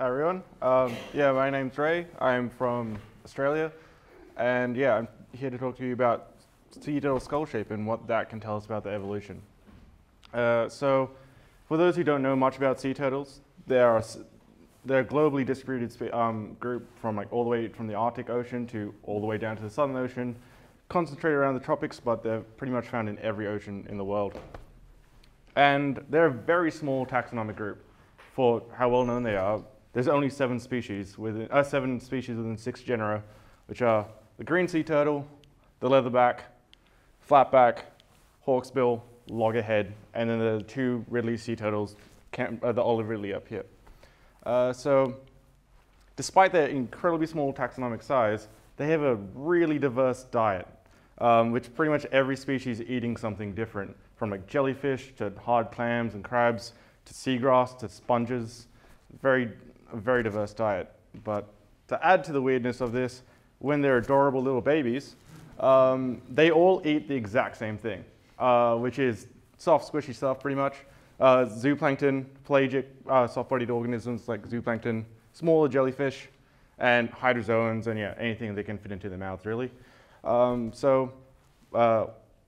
Hi everyone. Um, yeah, my name's Ray. I'm from Australia, and yeah, I'm here to talk to you about sea turtle skull shape and what that can tell us about the evolution. Uh, so, for those who don't know much about sea turtles, they are they're a globally distributed um, group from like all the way from the Arctic Ocean to all the way down to the Southern Ocean, concentrated around the tropics, but they're pretty much found in every ocean in the world. And they're a very small taxonomic group for how well known they are. There's only seven species within uh, seven species within six genera, which are the green sea turtle, the leatherback, flatback, hawksbill, loggerhead, and then the two Ridley sea turtles, uh, the olive ridley up here. Uh, so despite their incredibly small taxonomic size, they have a really diverse diet, um, which pretty much every species eating something different, from like jellyfish to hard clams and crabs to seagrass to sponges. Very, very diverse diet. But to add to the weirdness of this, when they're adorable little babies, um, they all eat the exact same thing, uh, which is soft, squishy stuff pretty much. Uh, zooplankton, pelagic, uh, soft-bodied organisms like zooplankton, smaller jellyfish, and hydrozoans, and yeah, anything they can fit into their mouths really. Um, so uh,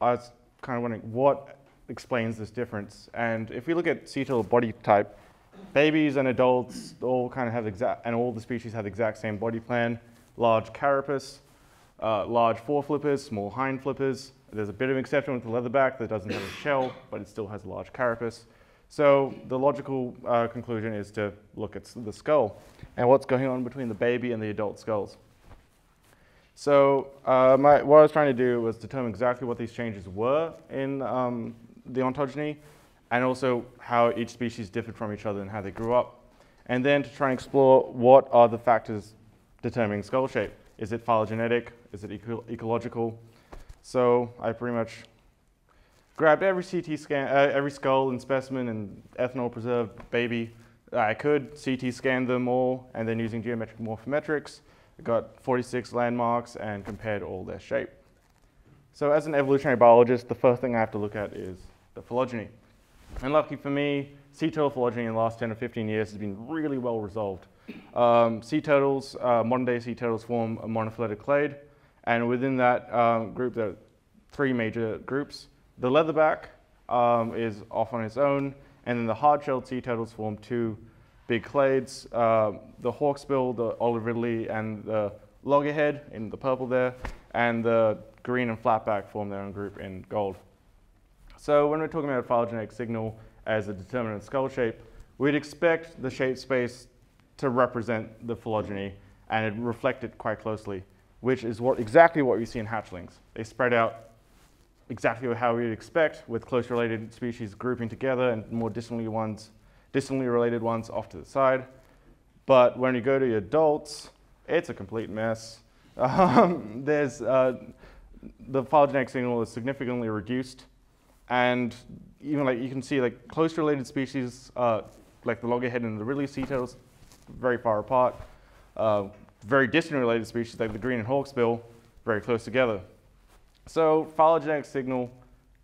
I was kind of wondering what explains this difference. And if we look at sea turtle body type, babies and adults all kind of have exact, and all the species have the exact same body plan. Large carapace, uh, large foreflippers, small hind flippers. There's a bit of an exception with the leatherback that doesn't have a shell, but it still has a large carapace. So the logical uh, conclusion is to look at the skull and what's going on between the baby and the adult skulls. So uh, my, what I was trying to do was determine exactly what these changes were in um, the ontogeny and also how each species differed from each other and how they grew up. And then to try and explore what are the factors determining skull shape. Is it phylogenetic? Is it eco ecological? So I pretty much grabbed every CT scan, uh, every skull and specimen and ethanol preserved baby I could, CT scanned them all, and then using geometric morphometrics, I got 46 landmarks and compared all their shape. So as an evolutionary biologist, the first thing I have to look at is the phylogeny. And lucky for me, sea turtle phylogeny in the last 10 or 15 years has been really well resolved. Um, sea turtles, uh, modern day sea turtles form a monophyletic clade, and within that um, group there are three major groups. The leatherback um, is off on its own, and then the hard-shelled sea turtles form two big clades, uh, the hawksbill, the olive ridley, and the loggerhead in the purple there, and the green and flatback form their own group in gold. So when we're talking about a phylogenetic signal as a determinant of skull shape, we'd expect the shape space to represent the phylogeny and reflect it quite closely, which is what, exactly what we see in hatchlings. They spread out exactly how we'd expect, with close related species grouping together and more distantly ones, distantly related ones off to the side. But when you go to adults, it's a complete mess. Um, there's uh, the phylogenetic signal is significantly reduced, and even like you can see like close related species uh, like the loggerhead and the Ridley sea turtles very far apart. Uh, very distant related species like the green and hawksbill very close together. So phylogenetic signal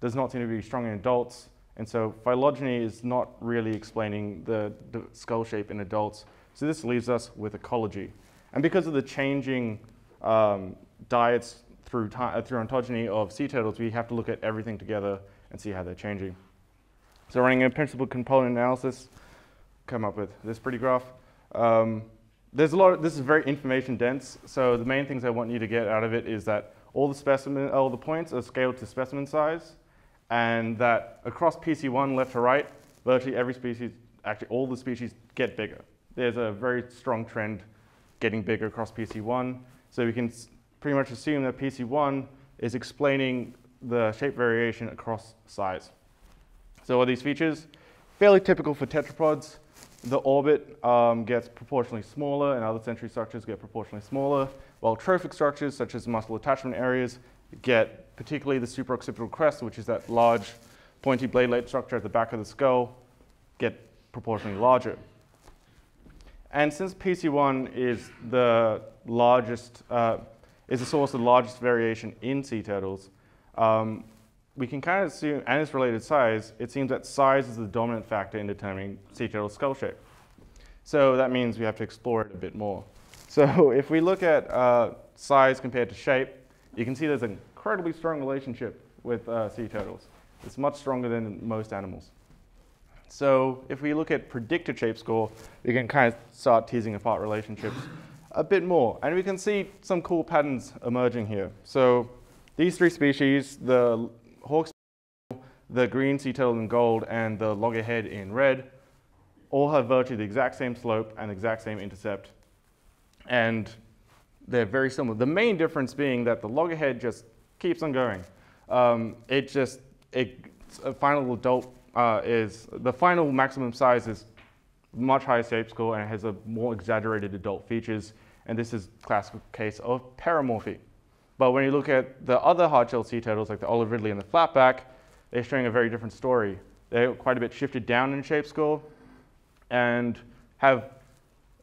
does not seem to be strong in adults, and so phylogeny is not really explaining the, the skull shape in adults. So this leaves us with ecology. And because of the changing um, diets through, uh, through ontogeny of sea turtles, we have to look at everything together and see how they're changing. So running a principal component analysis, come up with this pretty graph. Um, there's a lot of, this is very information dense, so the main things I want you to get out of it is that all the specimen, all the points are scaled to specimen size, and that across PC1 left to right, virtually every species, actually all the species get bigger. There's a very strong trend getting bigger across PC1, so we can pretty much assume that PC1 is explaining the shape variation across size. So are these features? Fairly typical for tetrapods. The orbit um, gets proportionally smaller and other sensory structures get proportionally smaller, while trophic structures such as muscle attachment areas get particularly the supraoccipital crest, which is that large pointy blade-like structure at the back of the skull, get proportionally larger. And since PC1 is the largest, uh, is the source of the largest variation in sea turtles, um, we can kind of assume, and its related size, it seems that size is the dominant factor in determining sea turtle skull shape. So that means we have to explore it a bit more. So if we look at uh, size compared to shape, you can see there's an incredibly strong relationship with uh, sea turtles. It's much stronger than most animals. So if we look at predicted shape score, we can kind of start teasing apart relationships a bit more. And we can see some cool patterns emerging here. So these three species, the hawksbill, the green sea turtle in gold, and the loggerhead in red, all have virtually the exact same slope and exact same intercept. And they're very similar. The main difference being that the loggerhead just keeps on going. Um, it just, it, a final adult uh, is, the final maximum size is much higher shape score and has a more exaggerated adult features. And this is classical case of peramorphy. But when you look at the other hard-shelled sea turtles, like the olive ridley and the flatback, they're showing a very different story. They're quite a bit shifted down in shape score and have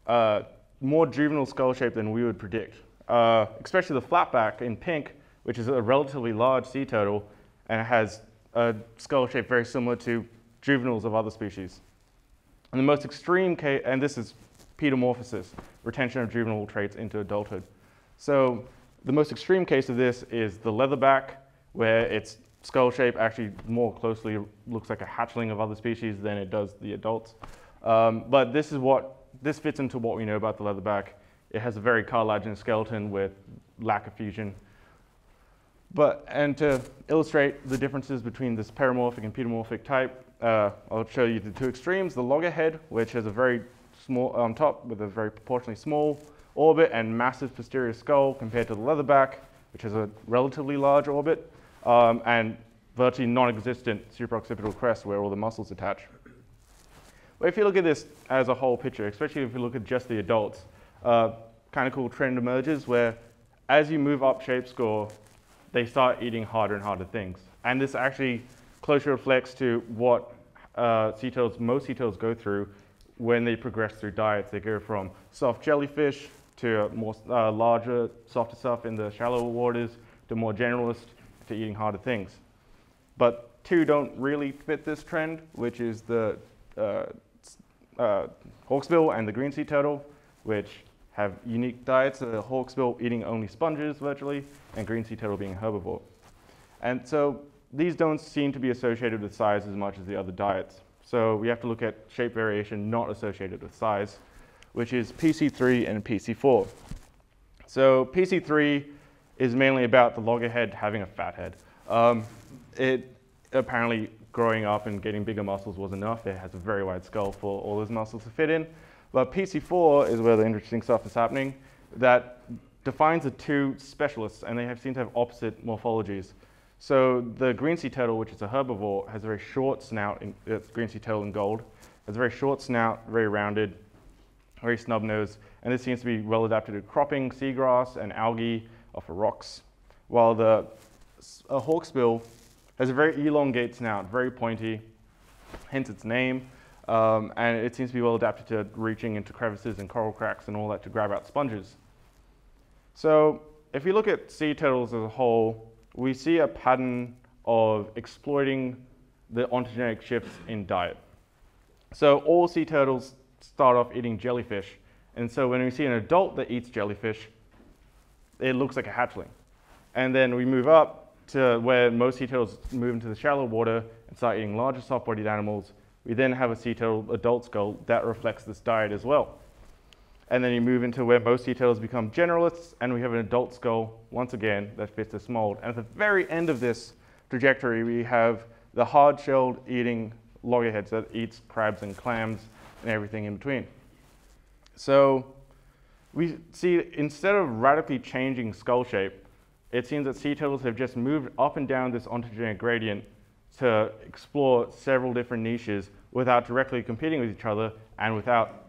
uh, more juvenile skull shape than we would predict. Uh, especially the flatback in pink, which is a relatively large sea turtle, and it has a skull shape very similar to juveniles of other species. And the most extreme case, and this is pedomorphosis, retention of juvenile traits into adulthood. So the most extreme case of this is the leatherback, where its skull shape actually more closely looks like a hatchling of other species than it does the adults. Um, but this is what, this fits into what we know about the leatherback. It has a very cartilaginous skeleton with lack of fusion. But, and to illustrate the differences between this peramorphic and pedomorphic type, uh, I'll show you the two extremes, the loggerhead, which has a very small, on top with a very proportionally small orbit and massive posterior skull compared to the leatherback, which has a relatively large orbit, um, and virtually non-existent supraoccipital crest where all the muscles attach. But if you look at this as a whole picture, especially if you look at just the adults, uh, kind of cool trend emerges where as you move up shape score, they start eating harder and harder things. And this actually closely reflects to what uh, sea turtles, most sea turtles go through when they progress through diets. They go from soft jellyfish to more uh, larger, softer stuff in the shallower waters, to more generalist, to eating harder things. But two don't really fit this trend, which is the uh, uh, hawksbill and the green sea turtle, which have unique diets. The hawksbill eating only sponges virtually, and green sea turtle being herbivore. And so these don't seem to be associated with size as much as the other diets. So we have to look at shape variation not associated with size which is PC3 and PC4. So PC3 is mainly about the loggerhead having a fat head. Um, it apparently growing up and getting bigger muscles was enough. It has a very wide skull for all those muscles to fit in. But PC4 is where the interesting stuff is happening that defines the two specialists, and they have seem to have opposite morphologies. So the green sea turtle, which is a herbivore, has a very short snout, in, it's green sea turtle in gold, has a very short snout, very rounded, very snub nose, and this seems to be well adapted to cropping seagrass and algae off of rocks. While the hawksbill has a very elongate snout, very pointy, hence its name, um, and it seems to be well adapted to reaching into crevices and coral cracks and all that to grab out sponges. So if you look at sea turtles as a whole, we see a pattern of exploiting the ontogenetic shifts in diet. So all sea turtles start off eating jellyfish. And so when we see an adult that eats jellyfish, it looks like a hatchling. And then we move up to where most sea turtles move into the shallow water and start eating larger soft-bodied animals. We then have a sea turtle adult skull that reflects this diet as well. And then you move into where most sea turtles become generalists, and we have an adult skull, once again, that fits this mold. And at the very end of this trajectory, we have the hard-shelled eating loggerheads that eats crabs and clams and everything in between. So we see instead of radically changing skull shape, it seems that sea turtles have just moved up and down this ontogenic gradient to explore several different niches without directly competing with each other and without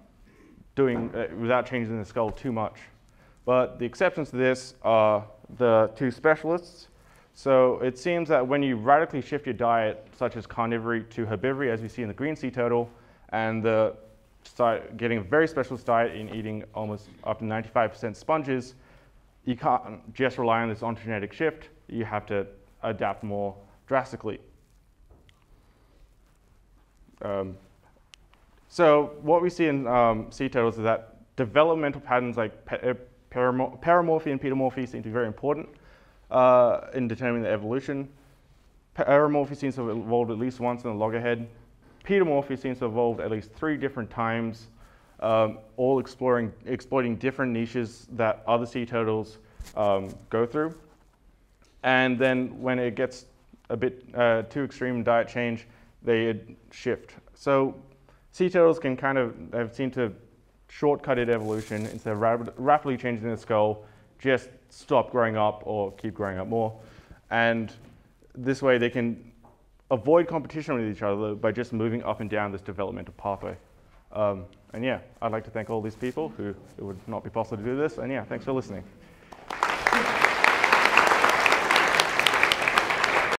doing uh, without changing the skull too much. But the exceptions to this are the two specialists. So it seems that when you radically shift your diet, such as carnivory to herbivory, as we see in the green sea turtle, and the getting a very specialist diet in eating almost up to 95% sponges, you can't just rely on this ontogenetic shift. You have to adapt more drastically. Um, So what we see in um, sea turtles is that developmental patterns like uh, peramorphy and pedomorphy seem to be very important uh, in determining the evolution. Peramorphy seems to have evolved at least once in the loggerhead. Pedomorphy seems to have evolved at least three different times, um, all exploring, exploiting different niches that other sea turtles um, go through. And then when it gets a bit uh, too extreme diet change, they shift. So sea turtles can kind of have seemed to shortcutted evolution instead of rapid, rapidly changing their skull, just stop growing up or keep growing up more. And this way they can avoid competition with each other by just moving up and down this developmental pathway. Um, and yeah, I'd like to thank all these people who it would not be possible to do this. And yeah, thanks for listening.